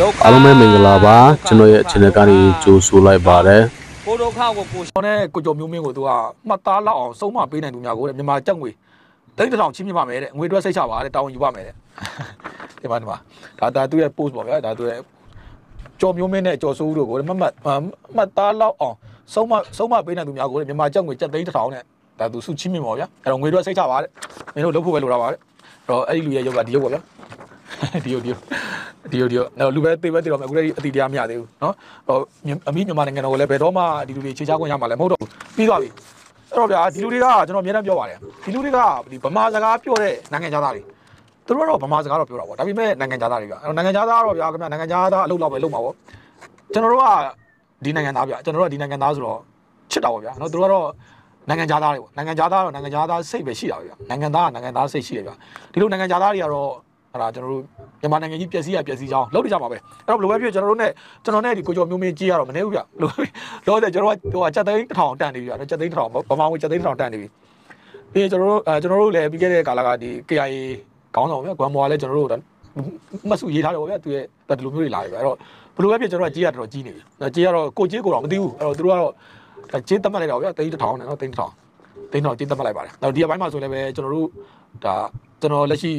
ဒုက္ခအားလုံးပဲမင်္ဂလာပါကျွန်တော်ရဲ့ channel ကနေကြိုဆိုလိုက်ပါတယ်ကိုဒုက္ခကိုကိုကျွန်တော်နဲ့ကိုကျော်မျိုးမင်းကိုသူကမှတ်သားလောက်အောင်စုံမပေးနိုင်သူများကိုတဲ့မြန်မာကြက်ငွေတိတ်တောင်ချင်းပြပါမယ်တဲ့ငွေတွက်စိတ်ချပါတဲ့တောင်းယူပါမယ်တဲ့ဒီမှာဒီမှာဒါဒါသူရဲ့ post ပေါ့ဗျာဒါသူရဲ့ကျော်မျိုးမင်းနဲ့ကျော်စိုးဦးတို့ကိုတဲ့မှတ်မှတ်မှတ်သားလောက်အောင်စုံမစုံမပေးနိုင်သူများကိုတဲ့မြန်မာကြက်ငွေကြက်သိန်းတစ်ထောင်နဲ့ဒါသူစုချင်းမြင်ပါဗျာအဲ့တော့ငွေတွက်စိတ်ချပါတဲ့မင်းတို့လုပ်ဖို့ပဲလိုတာပါတဲ့အဲ့တော့အဲ့ဒီလူရဲ့ရုပ်ကဒီရုပ်ပေါ့ဗျာ ဒီရုပ်ဒီရုပ်ဒီရုပ်ဒီရုပ်အဲ့တော့လူပဲသိပဲသိတော့မယ်အခုတည်းအတိတရားမရသေးဘူးเนาะဟိုအမိမြန်မာနိုင်ငံတော်ကိုလည်းဘယ်တော့မှဒီလူတွေခြေချခွင့်ရမှာလည်းမဟုတ်တော့ဘူးပြီးသွားပြီအဲ့တော့ဗျာဒီလူတွေကကျွန်တော်အများအားပြောပါတယ်ဒီလူတွေကဒီဗမာစကားပြောတဲ့နိုင်ငံသားတွေသူတို့ကတော့ဗမာစကားတော့ပြောတာပေါ့ဒါပေမဲ့နိုင်ငံသားတွေကအဲ့တော့နိုင်ငံသားတော့ဗျာခင်ဗျနိုင်ငံသားအလုပ်လောက်ပဲလုပ်မှာပေါ့ကျွန်တော်တို့ကဒီနိုင်ငံသားဗျာကျွန်တော်တို့ကဒီနိုင်ငံသားဆိုတော့ချစ်တာပေါ့ဗျာเนาะသူတို့ကတော့နိုင်ငံသားတွေပေါ့နိုင်ငံသားတော့နိုင်ငံသားစိတ်ပဲရှိတာဗျာနိုင်ငံသားကနိုင်ငံသားစိတ်ရှိတယ်ဗျာဒီလိုနိုင်ငံသားတွေကတော့ အဲ့ဒါကျွန်တော်တို့မြန်မာနိုင်ငံကြီးပျက်စီးရပျက်စီးကြောင်းလုပ်နေကြပါပဲအဲ့တော့ဘယ်လိုပဲဖြစ်ကျွန်တော်တို့ ਨੇ ကျွန်တော် ਨੇ ဒီကိုကျော်မျိုးမင်းကြီးရတော့မနေဘူးဗျလို့လို့တဲ့ကျွန်တော်ကဟိုကချက်သိန်းတစ်ထောင်တန်နေပြီဗျချက်သိန်းတစ်ထောင်ဗမာငွေချက်သိန်းတစ်ထောင်တန်နေပြီပြီးရင်ကျွန်တော်တို့အဲကျွန်တော်တို့လည်းပြီးခဲ့တဲ့ကာလကဒီ KIA ခေါင်းဆောင်ဗျကွမ်မော်ကလည်းကျွန်တော်တို့မဆုရေးထားတယ်ပေါ့ဗျသူရဲ့ဒီလိုမျိုးတွေလာပြီဗျအဲ့တော့ဘယ်လိုပဲဖြစ်ကျွန်တော်ကကြီးရတော်ကြီးနေပြီကြီးရတော့ကိုကြီးကိုတော့မသိဘူးအဲ့တော့သူတို့ကတော့ကြီးတတ်မှတ်လိုက်တော့ဗျသိန်းတစ်ထောင်နဲ့နော်သိန်းတစ်ထောင်သိန်းတစ်ထောင်ကြီးတတ်မှတ်လိုက်ပါတယ်အဲ့တော့ဒီအပိုင်းမှာဆိုလည်းပဲကျွန်တော်တို့ဒါကျွန်တော်လက်ရှိ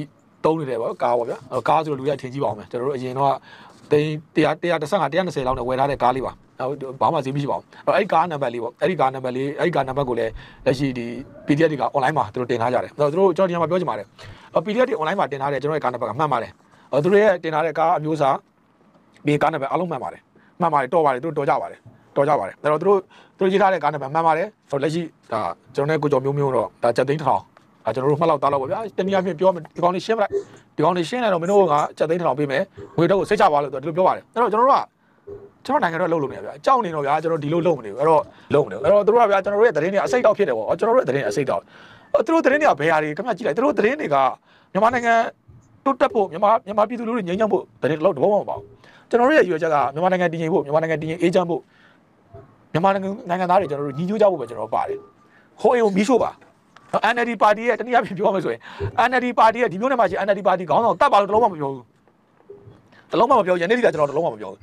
သုံးနေတယ်ပေါ့ကားပေါ့ဗျာအဲ့ကားဆိုတော့လူရအထင်ကြီးပါအောင်ပဲကျွန်တော်တို့အရင်တော့သိန်း100 135 120လောက်နဲ့ဝယ်ထားတဲ့ကားလေးပါအဲ့ဘာမှဈေးမရှိပါဘူးအဲ့ဒီကားနံပါတ်လေးပေါ့အဲ့ဒီကားနံပါတ်လေးအဲ့ဒီကားနံပါတ်ကိုလည်းလက်ရှိဒီ PDF တွေက online မှာသူတို့တင်ထားကြတယ်သူတို့ကျွန်တော်ဒီမှာပြောချင်ပါတယ် PDF တွေ online မှာတင်ထားတယ်ကျွန်တော်ရဲ့ကားနံပါတ်ကမှတ်ပါတယ်သူတို့ရဲ့တင်ထားတဲ့ကားအမျိုးအစားဒီကားနံပါတ်အလုံးမှတ်ပါတယ်မှတ်ပါတယ်တော့ပါတယ်သူတို့တော်ကြပါတယ်တော်ကြပါတယ်အဲ့တော့သူတို့သူတို့ရေးထားတဲ့ကားနံပါတ်မှတ်ပါတယ်ဆိုတော့လက်ရှိဒါကျွန်တော်နဲ့ကိုကျော်မျိုးမျိုးတော့ဒါချက်သိန်း1000 ဒါကျွန်တော်တို့မှတ်လောက်သားလောက်ပေါ့ဗျာတနည်းအားဖြင့်ပြောမယ်ဒီကောင်လေးရှင်းမလိုက်ဒီကောင်လေးရှင်းလိုက်တော့မင်းတို့ကစက်သိန်းထောင်ပေးမယ်ငွေတော့ကိုစိတ်ချပါလို့ဒီလိုပြောပါတယ်အဲ့တော့ကျွန်တော်တို့ကကျွန်တော်နိုင်ငံတော့လှုပ်လို့မရဗျာကြောက်နေတော့ဗျာကျွန်တော်ဒီလိုလှုပ်မနေဘူးအဲ့တော့လှုပ်မနေဘူးအဲ့တော့တို့ကဗျာကျွန်တော်တို့ရဲ့သတင်းတွေအစိတ်တောက်ဖြစ်တယ်ပေါ့ကျွန်တော်တို့ရဲ့သတင်းအစိတ်တောက်သူတို့သတင်းတွေကဘယ်ဟာတွေခင်ဗျကြည့်လိုက်သူတို့သတင်းတွေကမြန်မာနိုင်ငံတိုးတက်ဖို့မြန်မာမြန်မာပြည်သူလူထုငြိမ်းချမ်းဖို့သတင်းတော့တဘောမှမပါဘူးကျွန်တော်တို့ရဲ့ရည်ရွယ်ချက်ကမြန်မာနိုင်ငံတည်ငြိမ်ဖို့မြန်မာနိုင်ငံတည်ငြိမ်အေးချမ်းဖို့မြန်မာနိုင်ငံနိုင်ငံသားတွေကျွန်တော်တို့ညီညွတ်ကြဖို့ပဲကျွန်တော်ပါတယ်ဟိုအိမ်ကိုမီးရှို့ပါ NLD ပါတီရဲ့တနည်းအားဖြင့်ပြောရမယ်ဆိုရင် NLD ပါတီရဲ့ဒီမျိုးနဲ့မှရှိ NLD ပါတီခေါင်းဆောင်တတ်ပါလို့တလုံးမှမပြောဘူးတလုံးမှမပြောယနေ့ဒီကကျွန်တော်တလုံးမှမပြောဘူး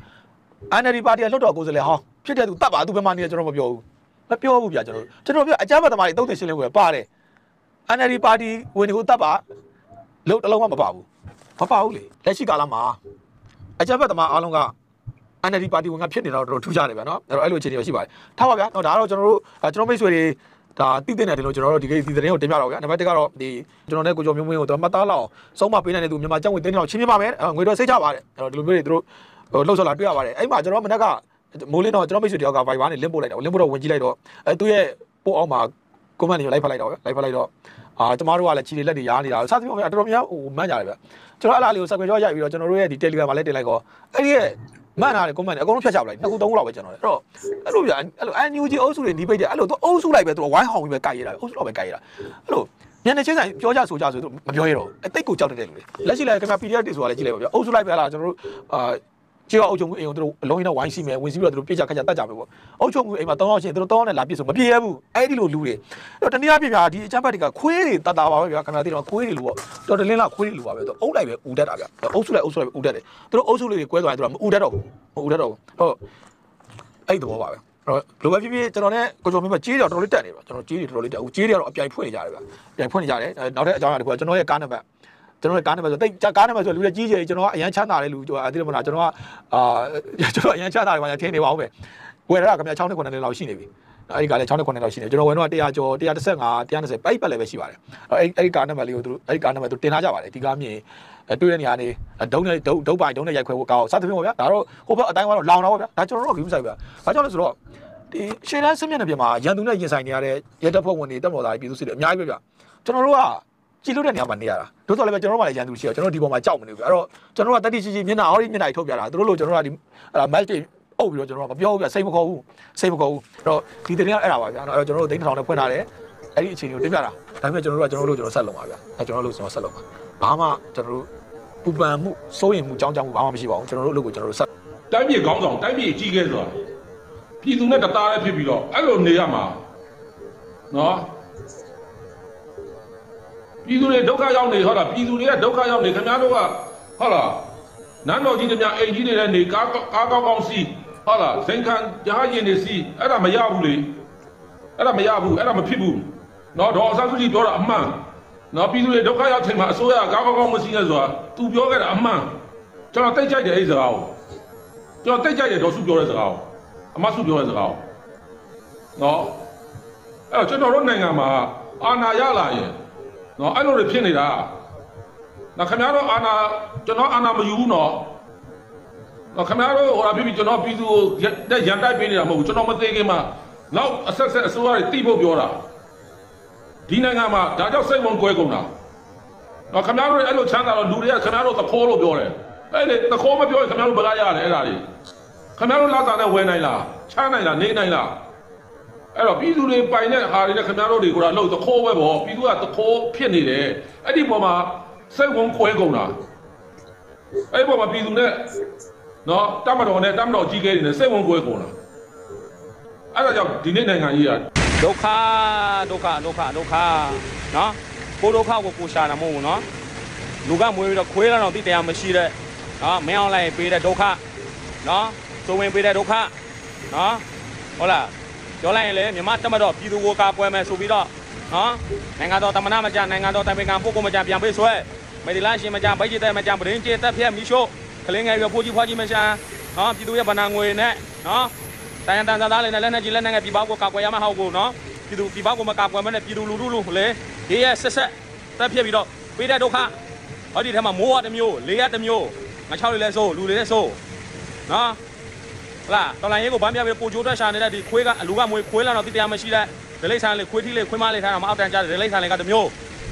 NLD ပါတီရဲ့လွတ်တော်ကိုယ်စားလှယ်ဟောင်းဖြစ်တဲ့သူတတ်ပါသူဘယ်မှနေကျွန်တော်မပြောဘူးမပြောဘူးဗျာကျွန်တော်ကျွန်တော်ပြောအကြမ်းဖက်သမားတွေတုံ့တင်ရှင်းလင်းပွဲပါတယ် NLD ပါတီဝင်တွေကိုတတ်ပါလို့တလုံးမှမပါဘူးမပါဘူးလေလက်ရှိကာလမှာအကြမ်းဖက်သမားအားလုံးက NLD ပါတီဝင်ကဖြစ်နေတာတော့တော်တော်ထူးခြားတယ်ဗျာနော်အဲ့တော့အဲ့လိုအခြေအနေရှိပါတယ်ထားပါဗျာတော့ဒါကတော့ကျွန်တော်တို့ကျွန်တော်မိတ်ဆွေတွေ ဒါတိတဲ့တယ်လို့ကျွန်တော်တို့ဒီကိဒီသတင်းကိုတင်ပြတော့ဗျာနံပါတ်1ကတော့ဒီကျွန်တော်နဲ့ကိုကျော်မျိုးမင်းကိုတော့မှတ်သားလောက်စုံမပေးနိုင်တဲ့သူမြန်မာကျောင်းဝင်တင်းတော့ချင်းပြပါမယ်ငွေတော့စိတ်ချပါတယ်အဲ့တော့ဒီလိုမျိုးတွေသူတို့ဟိုလှုပ်ဆော်လာတွေ့ရပါတယ်အဲ့မှာကျွန်တော်မနက်ကမိုးလင်းတော့ကျွန်တော်မိတ်ဆွေတယောက်က Viber နဲ့ link ပို့လိုက်တော့ link ပို့တော့ဝင်ကြည့်လိုက်တော့အဲသူ့ရဲ့ပို့အောင်မှာ comment တွေလိုက်ဖတ်လိုက်တော့ဗျာလိုက်ဖတ်လိုက်တော့အာကျမတို့ကလည်းခြေလက်တွေရားနေတာစသဖြင့်တော်တော်များဟိုမှန်းကြတယ်ဗျာကျွန်တော်အဲ့လားလေးကိုစက်ခွေကြောရိုက်ပြီးတော့ကျွန်တော်တို့ရဲ့ဒီ Telegram မှာလည်းတင်လိုက်တော့အဲ့ဒီရဲ့ မှန်တာလေ comment တွေအကုန်လုံးဖြတ်ချပလိုက်နှစ်ခုသုံးခုလောက်ပဲကျွန်တော်အဲ့တော့အဲ့လိုဗျာအဲ့လို NUG အုပ်စုတွေနီးပိတ်တယ်အဲ့လိုသူအုပ်စုလိုက်ပဲသူဝိုင်းဟောင်းပြီးပဲကြိုက်ရတာအုပ်စုလောက်ပဲကြိုက်ရတာအဲ့လိုညနေချင်းဆိုင်ပြောကြဆိုကြဆိုသူမပြောရတော့အတိတ်ကိုကြောက်တဲ့လူတွေလက်ရှိလည်းခင်ဗျာ PDF တွေဆိုတာလည်းကြည့်လိုက်ပါဗျာအုပ်စုလိုက်ပဲလားကျွန်တော်တို့အာ ကျေအုပ်ချုပ်မှုအိမ်ကိုသူတို့အလုံးရင်းနဲ့ဝိုင်းစီမယ်ဝင်စီပြီးတော့သူတို့ပြစ်ချခါချတတ်ကြမယ်ပေါ့အုပ်ချုပ်မှုအိမ်မှာတောင်းအောင်ရှင်သူတို့တောင်းနဲ့လာပြစ်ဆိုမပြည့်ရဘူးအဲ့ဒီလိုလူတွေအဲ့တော့တနည်းအားဖြင့်ဗျာဒီအချမ်းဘတ်တွေကခွေးတွေတတ်တာပါပဲဗျာခင်ဗျာသိတော့ခွေးတွေလို့ပေါ့တော်တလင်းလားခွေးတွေလို့ပါပဲသူအုပ်လိုက်ပဲဦးတတ်တာဗျာအုပ်စုလိုက်အုပ်စုလိုက်ပဲဦးတတ်တယ်သူတို့အုပ်စုလေးတွေကွဲသွားရင်သူတို့မဦးတတ်တော့ဘူးမဦးတတ်တော့ဘူးဟုတ်အဲ့ဒီသဘောပါပဲအဲ့တော့လိုပဲဖြစ်ဖြစ်ကျွန်တော်နဲ့ကိုကျော်မင်းမကြေးတော်တော်လေးတက်နေပါကျွန်တော်ကြေးတွေတော်တော်လေးတက်ဦးကြေးတွေကတော့အပြိုင်ဖွင့်နေကြတယ်ဗျာအပြိုင်ဖွင့်နေကြတယ်နောက်ထပ်အကြောင်းအရာတစ်ခုကကျွန်တော်ရဲ့ကားနံပါတ် ကျွန်တော်ကားနံပါတ်ဆိုတိတ်ကားနံပါတ်ဆိုလူတွေကြီးကြီးကျွန်တော်ကအရန်ချမ်းသာတဲ့လူဟိုအတိမလားကျွန်တော်ကအာကျွန်တော်အရန်ချမ်းသာတယ်ဘာညာထင်းနေပါဦးပဲဝယ်ရတာခင်ဗျာ6နှစ်9နှစ်လောက်ရှိနေပြီအဲ့ဒီကားလည်း6နှစ်9နှစ်လောက်ရှိနေကျွန်တော်ဝယ်တော့100ကျော်135 120ပိုက်ပတ်လည်းပဲရှိပါတယ်အဲ့အဲ့ဒီကားနံပါတ်လေးကိုသူတို့အဲ့ဒီကားနံပါတ်သူတင်ထားကြပါတယ်ဒီကားမြင်တွေ့တဲ့နေရာနေဒုံးနဲ့ဒုံးဒုံးပိုင်ဒုံးနဲ့ရိုက်ခွဲဖို့ကောင်းစသဖြင့်ပေါ့ဗျာဒါတော့ဟိုဘက်အတိုင်းကတော့လောင်တော့ဗျာဒါကျွန်တော်တို့ကဂိမ်းဆိုင်ဗျာဘာကြောင့်လဲဆိုတော့ဒီရှေ့တန်းစစ်မျက်နှာပြင်မှာရန်သူနဲ့ရင်ဆိုင်နေရတဲ့ရဲတပ်ဖွဲ့ဝင်တွေတက်မော်သားတွေပြည်သူစစ်တွေအများကြီးပဲဗျာကျွန်တော်တို့က ကြည်လို့တဲ့နေရာမှာနေရတာတို့ဆိုလည်းပဲကျွန်တော်တို့မှလည်းရန်သူရှိရကျွန်တော်ဒီပေါ်မှာကြောက်မနေဘူးအဲ့တော့ကျွန်တော်တို့ကတတိရှိရှိမျက်နှာဟောဒီမျက်နှာကြီးထုတ်ပြတာတို့လို့ကျွန်တော်တို့ကဒီအဲ့ဒါ match တွေအုပ်ပြီးတော့ကျွန်တော်ကမပြောဘူးဗျစိတ်မခေါ်ဘူးစိတ်မခေါ်ဘူးအဲ့တော့ဒီတင်ကအဲ့ဒါပါဗျာအဲ့တော့ကျွန်တော်တို့ဒိန်းထောင်နဲ့ဖွင့်ထားတယ်အဲ့ဒီအခြေအနေကိုတင်ပြတာဒါပေမဲ့ကျွန်တော်တို့ကကျွန်တော်တို့ကျွန်တော်ဆက်လုပ်ပါဗျာအဲ့ကျွန်တော်တို့ကျွန်တော်ဆက်လုပ်ပါဘာမှကျွန်တော်တို့ပူပန်မှုစိုးရင်မှုကြောင်းကြောင်းမှုဘာမှမရှိပါဘူးကျွန်တော်တို့အလုပ်ကိုကျွန်တော်တို့ဆက်တိုင်းပြည်ခေါင်းဆောင်တိုင်းပြည်ကြီးခဲ့ဆိုတာပြည်သူနဲ့တသားလည်းဖြစ်ပြီးတော့အဲ့လိုနေရမှာနော် ပြည်သူတွေဒုက္ခရောက်နေဟုတ်လားပြည်သူတွေကဒုက္ခရောက်နေခင်ဗျားတို့ကဟုတ်လားနန်းတော်ကြီးတွေများအိမ်ကြီးတွေလည်းနေကားကားကောင်းကောင်းစီးဟုတ်လားဇင်ခံရဟရင်တွေစီးအဲ့ဒါမရဘူးလေအဲ့ဒါမရဘူးအဲ့ဒါမဖြစ်ဘူးနော်ဒေါ်အဆန်းစုကြည်ပြောတာအမှန်နော်ပြည်သူတွေဒုက္ခရောက်ချိန်မှာအစိုးရကားကောင်းကောင်းမစီးနဲ့ဆိုတာ तू ပြောခဲ့တာအမှန်ကျွန်တော်တိတ်ကြိုက်တယ်အဲ့ဒီစကားကိုကျွန်တော်တိတ်ကြိုက်တယ်ဒေါ်စုပြောတဲ့စကားကိုအမစုပြောတဲ့စကားကိုနော်အဲ့တော့ကျွန်တော်တို့နိုင်ငံမှာအာဏာရလာရင် နော်အဲ့လိုတွေဖြစ်နေတာနော်ခင်ဗျားတို့အာဏာကျွန်တော်အာဏာမယူဘူးနော်နော်ခင်ဗျားတို့ဟိုလာပြီးကျွန်တော်ပြည်သူကိုတက်ရန်တိုက်ပေးနေတာမဟုတ်ဘူးကျွန်တော်မသိခင်မှာနောက်အဆက်ဆက်အစိုးရတွေတိဖို့ပြောတာဒီနိုင်ငံမှာဒါကြောင့်စိတ်ဝင်ကွဲကုန်တာနော်ခင်ဗျားတို့အဲ့လိုချမ်းသာတော့လူတွေကခင်ဗျားတို့သခိုးလို့ပြောတယ်အဲ့လေသခိုးမပြောရင်ခင်ဗျားတို့ဘယ်လာရတယ်အဲ့ဒါတွေခင်ဗျားတို့လာတာနဲ့ဝယ်နိုင်လားချမ်းနိုင်လားနေနိုင်လား အဲ့တော့ပြည်သူတွေပိုင်တဲ့ဟာတွေနဲ့ခင်ဗျားတို့တွေကလှုပ်သခိုးပဲပေါ့ပြည်သူကသခိုးဖြစ်နေတယ်အဲ့ဒီပေါ်မှာစိတ်ဝင်ခွဲကုန်တာအဲ့ဒီပေါ်မှာပြည်သူနဲ့နော်တမတော်နဲ့တမတော်ကြီးကဲနေတယ်စိတ်ဝင်ခွဲကုန်တာအဲ့ဒါကြောင့်ဒီနေ့နိုင်ငံကြီးကဒုက္ခဒုက္ခဒုက္ခဒုက္ခနော်ကိုဒုက္ခကိုကိုရှာတာမဟုတ်ဘူးနော်လူကမွေးပြီးတော့ခွေးလာတော့တိတရားမရှိတဲ့နော်မင်းအောင်လိုက်ပေးတဲ့ဒုက္ခနော်စုံဝင်ပေးတဲ့ဒုက္ခနော်ဟုတ်လား ပြောလိုက်ရင်လေမြမတက်မတော့ပြည်သူကိုကာကွယ်မယ်ဆိုပြီးတော့နော်နိုင်ငံတော်တမနာမကြနိုင်ငံတော်တိုင်ပင်ခံပုဂ္ဂိုလ်မကြပြန်ပေးဆွဲမေဒီလာရှင်မကြဘိုက်ကျတဲ့မကြပရင်းကျတက်ဖက်မိရှို့ကလင်းငယ်ရဖိုးကြီးဖွားကြီးမရှာနော်ပြည်သူရဲ့ဗဏ္ဍာငွေနဲ့နော်တန်ရန်တန်သားလေးနဲ့လက်နဲ့ကြီးလက်နဲ့ငယ်ပြည်ပေါက်ကိုကာကွယ်ရမှာဟောက်ကိုနော်ပြည်သူပြည်ပေါက်ကိုမကာကွယ်မနဲ့ပြည်သူလူထုလူလေဒီရဲ့ဆက်ဆက်တက်ဖြစ်ပြီးတော့ပေးတဲ့ဒုက္ခဟောဒီထဲမှာမိုးရတစ်မျိုးလေးရတစ်မျိုးငါချောက်လေးလဲဆိုလူလေးလဲဆိုနော်ဟ လာတော်လိုင်းရေးကိုဗမ်းပြပြီးကိုကြိုးထွက်ရှာနေတဲ့ဒီခွေးကအလူကမွေခွေးလာတော့တိတရားမရှိတဲ့ဒလိတ်ဆန်လေးခွေးထီးလေးခွေးမလေးထားတာမအောက်တန်ကြတဲ့ဒလိတ်ဆန်လေးကတစ်မျိုး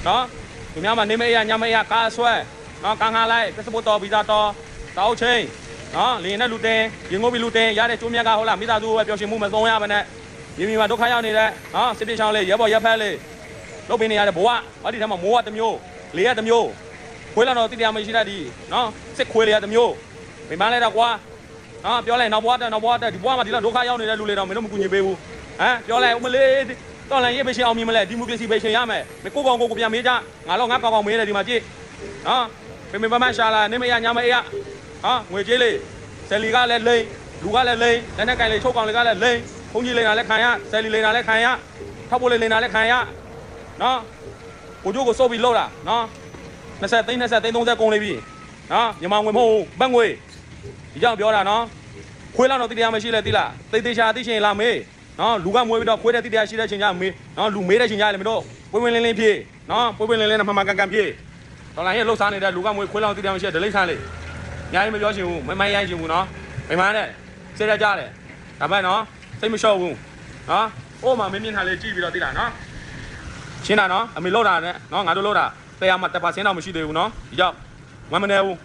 နော်သူများမှာနေမအေးရညမအေးရကားဆွဲနော်ကန်းခါလိုက်ပစ္စပို့တော်ဗီဇာတော်တောက်ချင်းနော်လင်းနဲ့လူတင်ရင်ငုတ်ပြီးလူတင်ရတဲ့ကျိုးမြတ်ကဟုတ်လားမိသားစုပဲပျော်ရွှင်မှုမသုံးရပါနဲ့မြေမြေမှာဒုက္ခရောက်နေတဲ့နော်စစ်ပြေချောင်းလေးရဲဘော်ရက်ဖက်လေးလုပ်ပေးနေရတဲ့ဘဝဟောဒီထဲမှာမိုးကတစ်မျိုးလေးကတစ်မျိုးခွေးလာတော့တိတရားမရှိတတ်ဒီနော်စစ်ခွေးလေးကတစ်မျိုးမိမလဲတော့ကွာ နော်ပြောလိုက်နောက်ဘဝတက်နောက်ဘဝတက်ဒီဘဝမှာဒီလောက်ဒုက္ခရောက်နေတဲ့လူတွေတော့မင်းတို့မကူညီပေးဘူးဟမ်ပြောလိုက်ဦးမလေးတော်လည်းရေးပေးရှင်အောင်မြင်မလဲဒီမိုကရေစီပေးရှင်ရမယ်မကိုကောင်ကိုကိုပြန်မေးကြငါတော့ငါကောင်ကောင်မေးတယ်ဒီမှာကြည့်နော်ပင်ပင်ပန်းပန်းရှာလာနေမရညာမအေးရဟာငွေကြေးလေးဆယ်လီကလည်းလိမ့်လူကလည်းလိမ့်လက်နဲ့ကင်လေးချုပ်ကောင်လေးကလည်းလိမ့်ဘုန်းကြီးလိမ့်တာလည်းခံရဆယ်လီလိမ့်တာလည်းခံရထောက်ပိုးလေးလိမ့်တာလည်းခံရနော်ကိုကျိုးကိုစုပ်ပြီးလောက်တာနော်20သိန်း20သိန်း30ကုန်လေးပြီနော်မြန်မာငွေမဟုတ်ဘူးဘတ်ငွေ ဒီကြောင့်ပြောတာနော်ခွေးလောက်တော့တိတရားမရှိလဲတိလားသိသေးချာသိချင်လာမေးနော်လူကမွေးပြီးတော့ခွေးတဲ့တိတရားရှိတဲ့ချိန်ကျမေးနော်လူမေးတဲ့ချိန်ကျလည်းမင်းတို့ပွင့်ပွင့်လင်းလင်းဖြေနော်ပွင့်ပွင့်လင်းလင်းနဲ့မှန်မှန်ကန်ကန်ဖြေတော်လိုင်းရဲ့လှုပ်ရှားနေတဲ့လူကမွေးခွေးလောက်တိတရားမရှိတဲ့ဒလိမ့်ဆန်းလေးအများကြီးမပြောချင်ဘူးမမိုင်းရိုင်းချင်ဘူးနော်မိမနဲ့စိတ်ရကြတယ်ဒါပေမဲ့နော်စိတ်မလျှော့ဘူးနော်အိုးမှာမင်းမြင်ထားလေးကြည့်ပြီးတော့သိလားနော်ရှင်းတာနော်အမေလောက်တာနဲ့နော်ငါတို့လောက်တာတရားမှတစ်ပါးစင်းတော့မရှိသေးဘူးနော်ဒီကြောင့်မမနေဘူး